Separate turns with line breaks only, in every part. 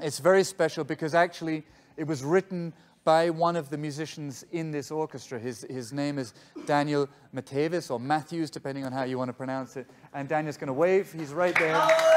It's very special because actually it was written by one of the musicians in this orchestra. His, his name is Daniel Matthewes or Matthews, depending on how you want to pronounce it. And Daniel's going to wave. He's right there.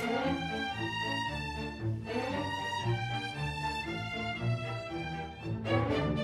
Thank you.